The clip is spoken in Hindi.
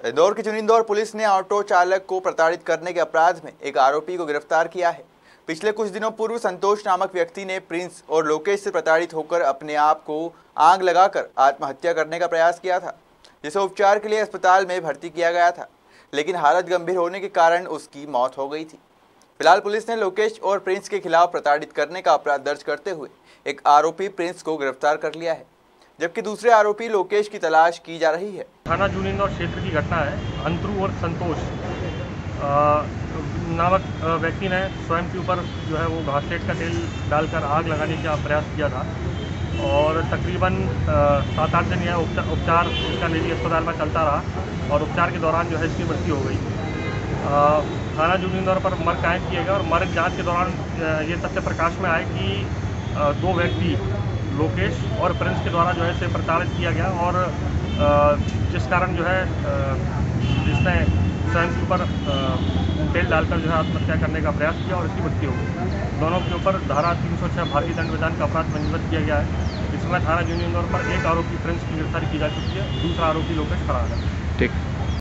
इंदौर की चुनिंदौर पुलिस ने ऑटो चालक को प्रताड़ित करने के अपराध में एक आरोपी को गिरफ़्तार किया है। पिछले कुछ दिनों पूर्व संतोष नामक व्यक्ति ने प्रिंस और लोकेश से प्रताड़ित होकर अपने आप को आग लगाकर आत्महत्या करने का प्रयास किया था, जिसे उपचार के लिए अस्पताल में भर्ती किया गया था, लेकिन हालत गंभीर होने के कारण उसकी मौत हो गई थी। फ़िलहाल पुलिस ने लोकेश और प्रिंस के खिलाफ प्रताड़ित करने का अपराध दर्ज करते हुए एक आरोपी प्रिंस को गिरफ़्तार कर लिया है। जबकि दूसरे आरोपी लोकेश की तलाश की जा रही है। थाना जूनिंदौर क्षेत्र की घटना है। अंतरू और संतोष नामक व्यक्ति ने स्वयं के ऊपर जो है वो घासलेट का तेल डालकर आग लगाने का प्रयास किया था और तकरीबन सात आठ दिन यह उपचार इसका निजी अस्पताल में चलता रहा और उपचार के दौरान जो है इसकी मृत्यु हो गई। थाना जूनिंदौर पर मर्ग कायम किया गया और मर्ग जाँच के दौरान ये तथ्य प्रकाश में आए कि दो व्यक्ति लोकेश और प्रिंस के द्वारा जो है इसे प्रताड़ित किया गया और जिस कारण जो है जिसने स्वयं के ऊपर तेल डालकर जो है आत्महत्या करने का प्रयास किया और इसकी मृत्यु हो दोनों के ऊपर धारा तीन सौ छः भारतीय दंड विधान का अपराध पंजीबद्ध किया गया है। इसमें थाना यूनियन पर एक आरोपी प्रिंस की गिरफ्तारी की जा चुकी है, दूसरा आरोपी लोकेश फरार है। ठीक।